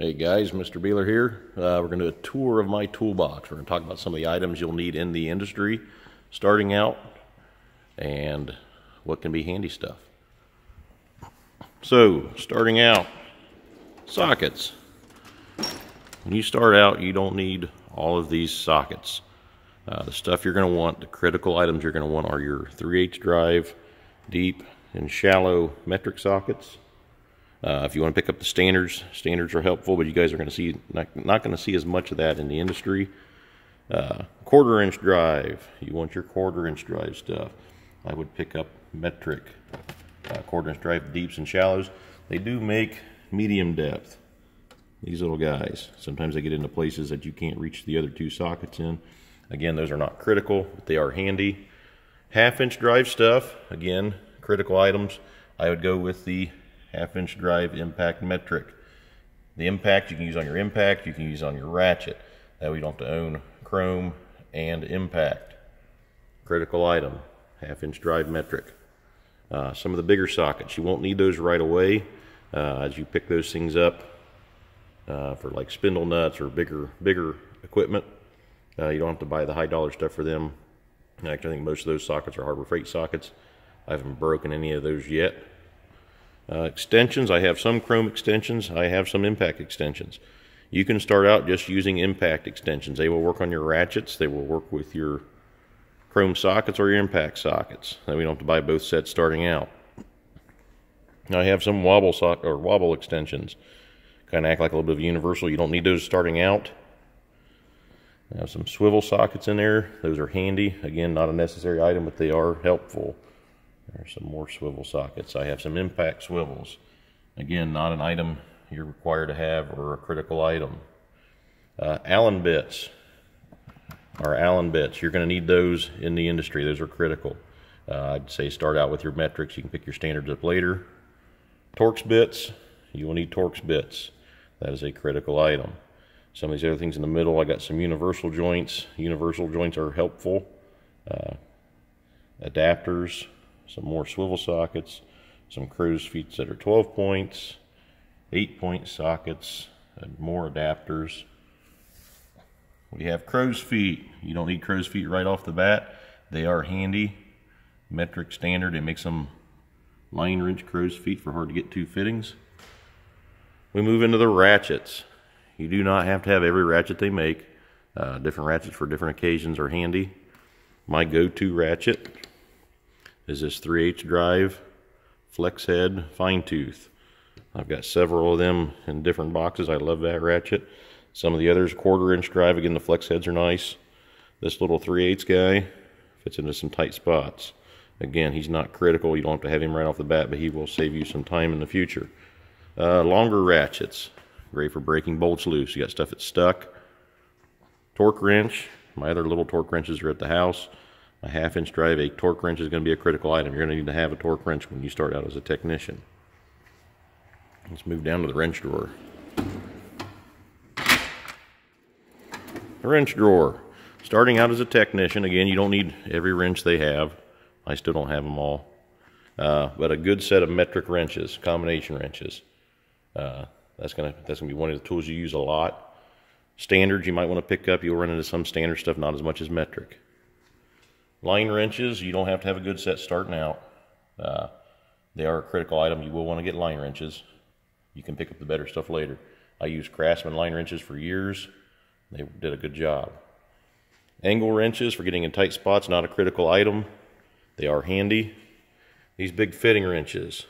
Hey guys, Mr. Buehler here. Uh, we're going to do a tour of my toolbox. We're going to talk about some of the items you'll need in the industry starting out and what can be handy stuff. So, starting out, sockets. When you start out, you don't need all of these sockets. Uh, the stuff you're going to want, the critical items you're going to want are your 3 8 drive, deep and shallow metric sockets uh, if you want to pick up the standards, standards are helpful, but you guys are going to see not, not going to see as much of that in the industry. Uh, quarter inch drive, you want your quarter inch drive stuff. I would pick up metric uh, quarter inch drive deeps and shallows. They do make medium depth. These little guys. Sometimes they get into places that you can't reach the other two sockets in. Again, those are not critical, but they are handy. Half inch drive stuff, again, critical items. I would go with the half inch drive impact metric. The impact you can use on your impact, you can use on your ratchet. That way you don't have to own chrome and impact. Critical item, half inch drive metric. Uh, some of the bigger sockets, you won't need those right away uh, as you pick those things up uh, for like spindle nuts or bigger bigger equipment. Uh, you don't have to buy the high dollar stuff for them. Actually, I think most of those sockets are Harbor Freight sockets. I haven't broken any of those yet. Uh, extensions, I have some chrome extensions, I have some impact extensions. You can start out just using impact extensions. They will work on your ratchets, they will work with your chrome sockets or your impact sockets. Then we don't have to buy both sets starting out. I have some wobble sock or wobble extensions. Kind of act like a little bit of universal. You don't need those starting out. I have some swivel sockets in there. Those are handy. Again, not a necessary item, but they are helpful. There's some more swivel sockets. I have some impact swivels. Again, not an item you're required to have or a critical item. Uh, Allen bits are Allen bits. You're going to need those in the industry. Those are critical. Uh, I'd say start out with your metrics. You can pick your standards up later. Torx bits, you will need Torx bits. That is a critical item. Some of these other things in the middle, I got some universal joints. Universal joints are helpful. Uh, adapters, some more swivel sockets, some crow's feet that are 12 points, 8 point sockets, and more adapters. We have crow's feet. You don't need crow's feet right off the bat. They are handy. Metric standard. It makes them line wrench crow's feet for hard to get to fittings. We move into the ratchets. You do not have to have every ratchet they make. Uh, different ratchets for different occasions are handy. My go-to ratchet is this 3H drive flex head fine tooth. I've got several of them in different boxes. I love that ratchet. Some of the others quarter inch drive. Again, the flex heads are nice. This little 3 8 guy fits into some tight spots. Again, he's not critical. You don't have to have him right off the bat, but he will save you some time in the future. Uh, longer ratchets. Great for breaking bolts loose. You got stuff that's stuck. Torque wrench. My other little torque wrenches are at the house a half inch drive, a torque wrench is going to be a critical item. You're going to need to have a torque wrench when you start out as a technician. Let's move down to the wrench drawer. The wrench drawer. Starting out as a technician, again, you don't need every wrench they have. I still don't have them all. Uh, but a good set of metric wrenches, combination wrenches. Uh, that's gonna that's gonna be one of the tools you use a lot. Standards you might want to pick up. You'll run into some standard stuff, not as much as metric. Line wrenches, you don't have to have a good set starting out. Uh, they are a critical item. You will want to get line wrenches. You can pick up the better stuff later. I used Craftsman line wrenches for years. They did a good job. Angle wrenches for getting in tight spots, not a critical item. They are handy. These big fitting wrenches.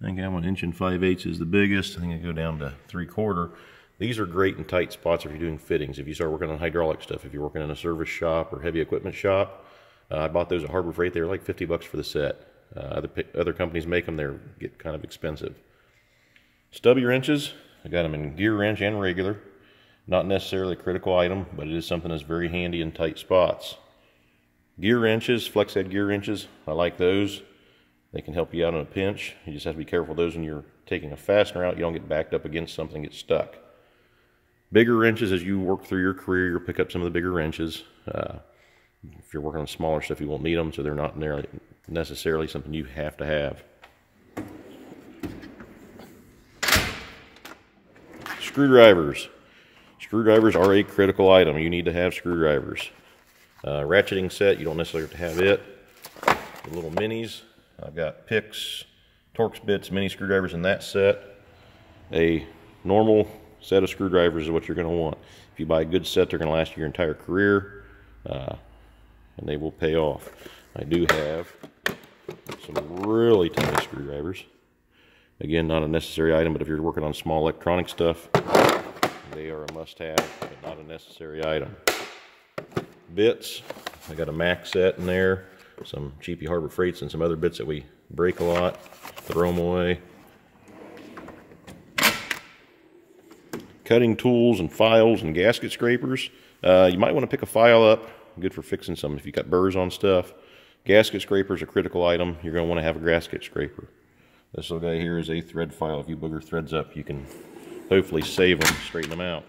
I think I have one inch and 5 eighths is the biggest. I think I go down to 3 quarter. These are great in tight spots if you're doing fittings. If you start working on hydraulic stuff, if you're working in a service shop or heavy equipment shop, I bought those at Harbor Freight. They were like 50 bucks for the set. Uh, other, other companies make them. They get kind of expensive. Stubby wrenches. I got them in gear wrench and regular. Not necessarily a critical item, but it is something that's very handy in tight spots. Gear wrenches, flex head gear wrenches. I like those. They can help you out in a pinch. You just have to be careful those when you're taking a fastener out. You don't get backed up against something, get stuck. Bigger wrenches, as you work through your career, you'll pick up some of the bigger wrenches. Uh, if you're working on smaller stuff, you won't need them, so they're not necessarily something you have to have. Screwdrivers. Screwdrivers are a critical item. You need to have screwdrivers. Uh, ratcheting set, you don't necessarily have to have it. The little minis, I've got picks, Torx bits, mini screwdrivers in that set. A normal set of screwdrivers is what you're going to want. If you buy a good set, they're going to last you your entire career, uh, and they will pay off. I do have some really tiny screwdrivers. Again, not a necessary item, but if you're working on small electronic stuff, they are a must-have, but not a necessary item. Bits, I got a Mac set in there, some cheapy Harbor Freights and some other bits that we break a lot, throw them away. Cutting tools and files and gasket scrapers. Uh, you might want to pick a file up, good for fixing some if you got burrs on stuff. Gasket scraper is a critical item. You're going to want to have a gasket scraper. This little guy here is a thread file. If you booger threads up, you can hopefully save them, straighten them out.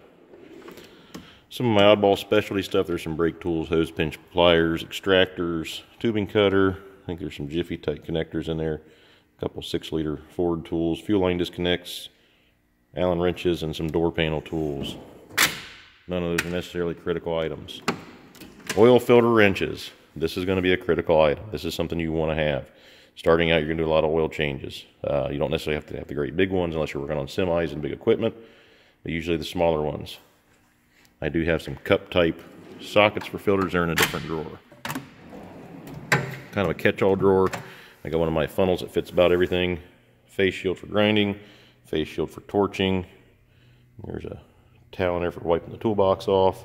Some of my oddball specialty stuff, there's some brake tools, hose pinch pliers, extractors, tubing cutter. I think there's some Jiffy-tite connectors in there. A couple six liter Ford tools, fuel line disconnects, Allen wrenches, and some door panel tools. None of those are necessarily critical items. Oil filter wrenches. This is going to be a critical item. This is something you want to have starting out, you're going to do a lot of oil changes. Uh, you don't necessarily have to have the great big ones unless you're working on semis and big equipment, but usually the smaller ones. I do have some cup type sockets for filters. They're in a different drawer. Kind of a catch-all drawer. I got one of my funnels that fits about everything. Face shield for grinding, face shield for torching. There's a towel in there for wiping the toolbox off.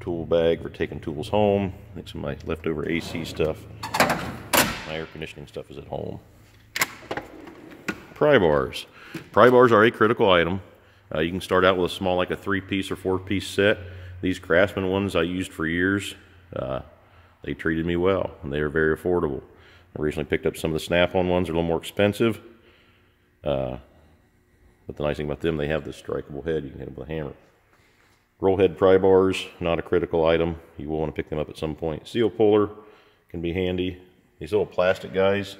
Tool bag for taking tools home. I think some of my leftover AC stuff my air conditioning stuff is at home. Pry bars. Pry bars are a critical item. Uh, you can start out with a small, like a three-piece or four-piece set. These Craftsman ones I used for years, uh, they treated me well, and they are very affordable. I recently picked up some of the Snap-on ones. They're a little more expensive. Uh, but the nice thing about them, they have this strikeable head. You can hit them with a hammer. Roll head pry bars, not a critical item. You will want to pick them up at some point. Seal puller can be handy. These little plastic guys,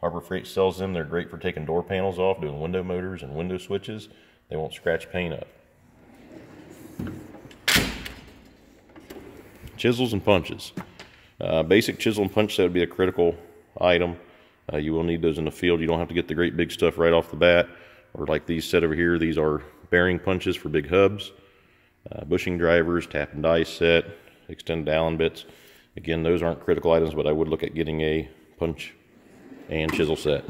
Harbor Freight sells them. They're great for taking door panels off, doing window motors and window switches. They won't scratch paint up. Chisels and punches. Uh, basic chisel and punch set would be a critical item. Uh, you will need those in the field. You don't have to get the great big stuff right off the bat. Or like these set over here, these are bearing punches for big hubs. Uh, bushing drivers, tap and die set, extended Allen bits. Again, those aren't critical items, but I would look at getting a punch and chisel set.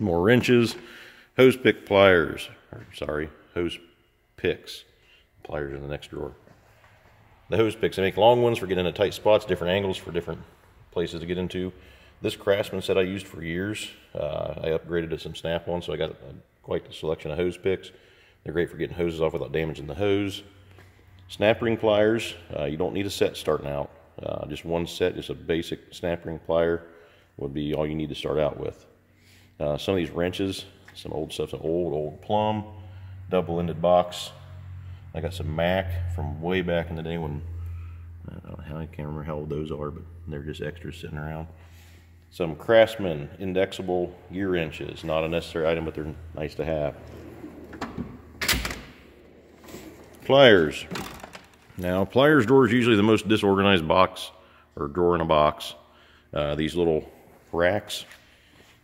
More wrenches, hose pick pliers, or, sorry, hose picks. Pliers in the next drawer. The hose picks, I make long ones for getting into tight spots, different angles for different places to get into. This Craftsman set I used for years. Uh, I upgraded to some Snap-on, so I got quite a selection of hose picks. They're great for getting hoses off without damaging the hose. Snap ring pliers, uh, you don't need a set starting out. Uh, just one set, just a basic snap ring plier would be all you need to start out with. Uh, some of these wrenches, some old stuff, an old, old plumb, double-ended box. I got some Mac from way back in the day when, I don't know how, I can't remember how old those are, but they're just extras sitting around. Some Craftsman indexable gear wrenches, not a necessary item, but they're nice to have. Pliers. Now, pliers drawer is usually the most disorganized box or drawer in a box. Uh, these little racks,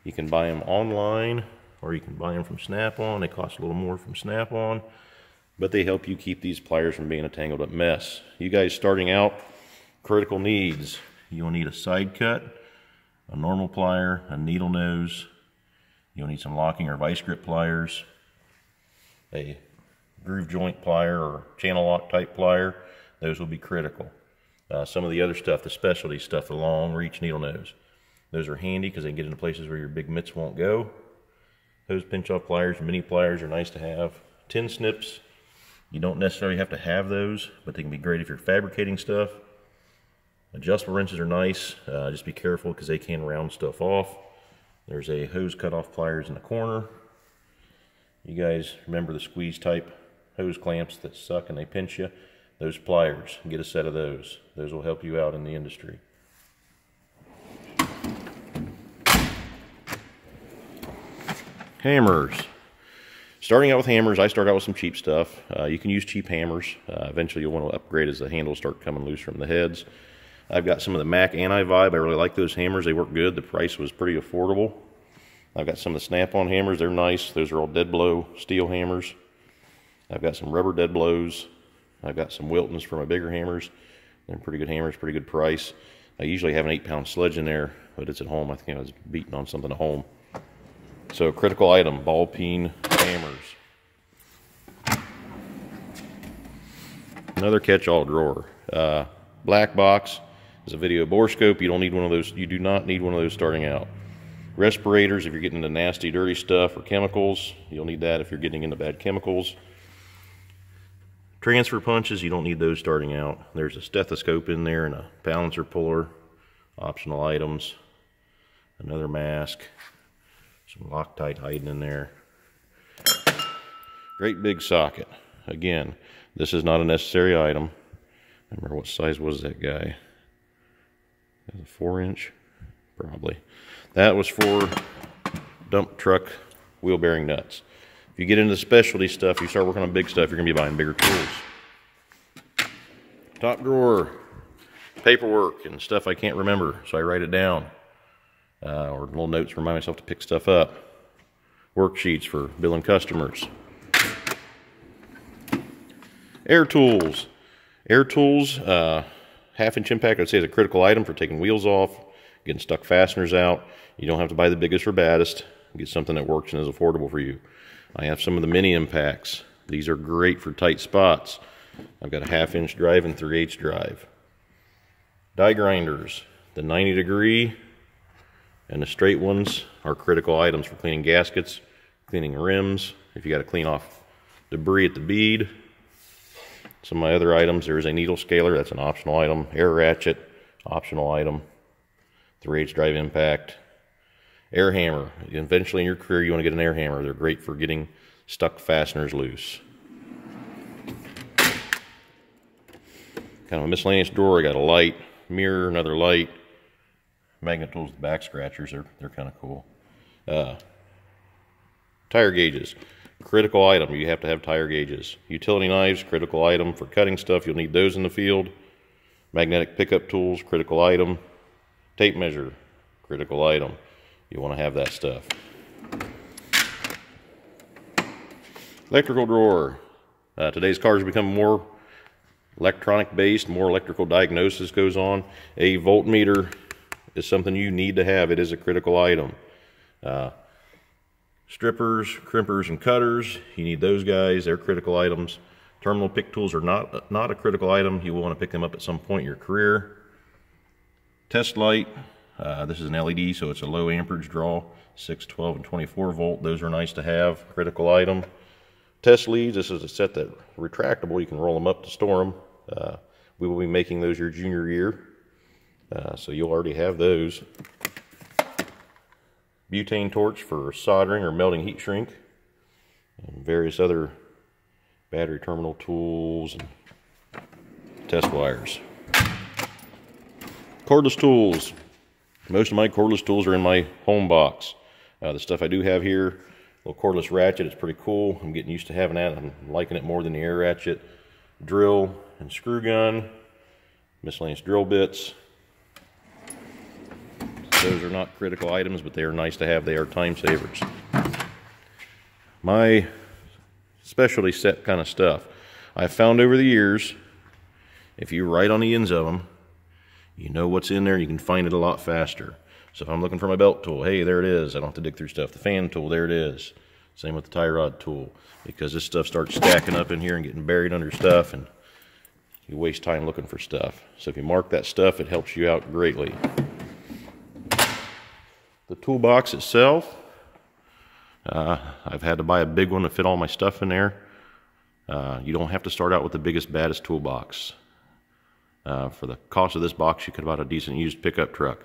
you can buy them online or you can buy them from Snap-on. They cost a little more from Snap-on, but they help you keep these pliers from being a tangled up mess. You guys starting out, critical needs. You'll need a side cut, a normal plier, a needle nose. You'll need some locking or vice grip pliers, a groove joint plier or channel lock type plier, those will be critical. Uh, some of the other stuff, the specialty stuff, the long reach needle nose, those are handy because they get into places where your big mitts won't go. Hose pinch off pliers, mini pliers are nice to have. Tin snips, you don't necessarily have to have those, but they can be great if you're fabricating stuff. Adjustable wrenches are nice, uh, just be careful because they can round stuff off. There's a hose cut off pliers in the corner. You guys remember the squeeze type hose clamps that suck and they pinch you, those pliers, get a set of those. Those will help you out in the industry. Hammers. starting out with hammers, I start out with some cheap stuff. Uh, you can use cheap hammers. Uh, eventually, you'll want to upgrade as the handles start coming loose from the heads. I've got some of the Mac Anti-Vibe. I really like those hammers. They work good. The price was pretty affordable. I've got some of the Snap-on hammers. They're nice. Those are all dead blow steel hammers. I've got some rubber dead blows. I've got some Wiltons for my bigger hammers. They're pretty good hammers, pretty good price. I usually have an eight pound sledge in there, but it's at home. I think I was beating on something at home. So critical item, ball peen hammers. Another catch-all drawer. Uh, black box is a video borescope. You don't need one of those. You do not need one of those starting out. Respirators, if you're getting into nasty, dirty stuff or chemicals, you'll need that if you're getting into bad chemicals. Transfer punches, you don't need those starting out. There's a stethoscope in there and a balancer puller, optional items, another mask, some Loctite hiding in there. Great big socket. Again, this is not a necessary item. Remember what size was that guy? a four inch? Probably. That was for dump truck wheel bearing nuts. If you get into the specialty stuff, you start working on big stuff, you're to be buying bigger tools. Top drawer, paperwork and stuff I can't remember, so I write it down. Uh, or little notes remind myself to pick stuff up. Worksheets for billing customers. Air tools. Air tools, uh, half inch impact I'd say is a critical item for taking wheels off, getting stuck fasteners out. You don't have to buy the biggest or baddest. Get something that works and is affordable for you. I have some of the mini impacts. These are great for tight spots. I've got a half inch drive and 3 8 drive. Die grinders, the 90 degree and the straight ones are critical items for cleaning gaskets, cleaning rims, if you got to clean off debris at the bead. Some of my other items, there's a needle scaler, that's an optional item. Air ratchet, optional item. 3 8 drive impact, Air hammer. Eventually in your career, you want to get an air hammer. They're great for getting stuck fasteners loose. Kind of a miscellaneous drawer. I got a light, mirror, another light. Magnet tools, back scratchers. They're, they're kind of cool. Uh, tire gauges. Critical item. You have to have tire gauges. Utility knives, critical item for cutting stuff. You'll need those in the field. Magnetic pickup tools, critical item. Tape measure, critical item. You want to have that stuff. Electrical drawer. Uh, today's cars become more electronic based, more electrical diagnosis goes on. A voltmeter is something you need to have. It is a critical item. Uh, strippers, crimpers, and cutters, you need those guys. They're critical items. Terminal pick tools are not, not a critical item. You will want to pick them up at some point in your career. Test light, uh, this is an LED, so it's a low amperage draw, 6, 12, and 24 volt. Those are nice to have, critical item. Test leads, this is a set that retractable. You can roll them up to store them. Uh, we will be making those your junior year, uh, so you'll already have those. Butane torch for soldering or melting heat shrink, and various other battery terminal tools and test wires. Cordless tools, most of my cordless tools are in my home box. Uh, the stuff I do have here, little cordless ratchet, it's pretty cool. I'm getting used to having that. I'm liking it more than the air ratchet. Drill and screw gun, miscellaneous drill bits. Those are not critical items, but they are nice to have. They are time savers. My specialty set kind of stuff. I've found over the years, if you write on the ends of them, you know what's in there, you can find it a lot faster. So if I'm looking for my belt tool, hey, there it is. I don't have to dig through stuff. The fan tool, there it is. Same with the tie rod tool, because this stuff starts stacking up in here and getting buried under stuff, and you waste time looking for stuff. So if you mark that stuff, it helps you out greatly. The toolbox itself, uh, I've had to buy a big one to fit all my stuff in there. Uh, you don't have to start out with the biggest, baddest toolbox. Uh, for the cost of this box, you could have bought a decent used pickup truck.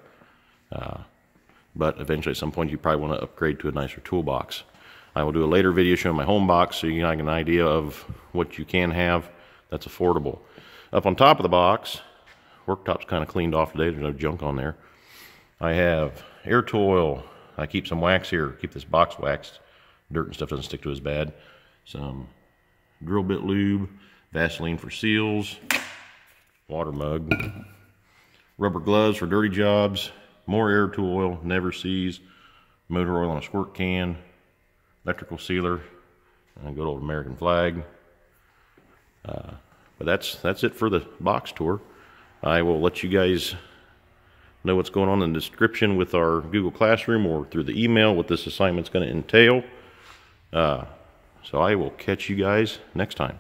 Uh, but eventually, at some point, you probably want to upgrade to a nicer toolbox. I will do a later video showing my home box so you can get an idea of what you can have that's affordable. Up on top of the box, worktop's kind of cleaned off today. There's no junk on there. I have air toil. I keep some wax here, keep this box waxed dirt and stuff doesn't stick to as bad. Some drill bit lube, Vaseline for seals, water mug, rubber gloves for dirty jobs, more air tool oil, Never-Seez, motor oil on a squirt can, electrical sealer, and a good old American flag. Uh, but that's that's it for the box tour. I will let you guys know what's going on in the description with our Google Classroom or through the email what this assignment's going to entail. Uh, so I will catch you guys next time.